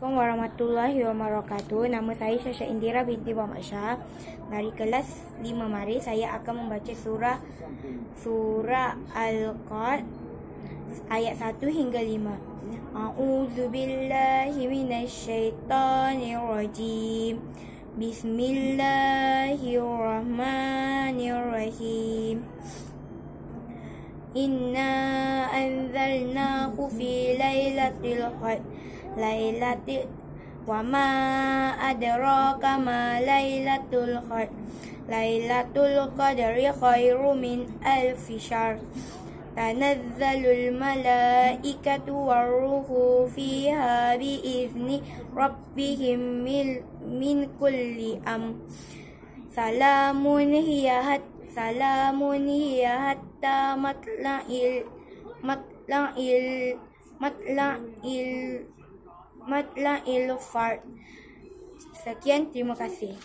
Assalamualaikum warahmatullahi wabarakatuh. Nama saya Syasha Indira binti Muhammad Shah. Dari kelas 5 mari saya akan membaca surah surah Al-Qad ayat 1 hingga 5. A'udzu billahi minasyaitonir rajim. Bismillahirrahmanirrahim. Inna anzalnahu fi lailatul qadr ليلة وما أدراك ما ليلة القدر ليلة القدر خير من ألف شهر تنزل الملائكة والروح فيها بإذن ربهم من كل أمر سلام هي حتى سلام هي حتى مطلع ال مطلع ال مطلع ال Matla'il Fard. Sekian, terima kasih.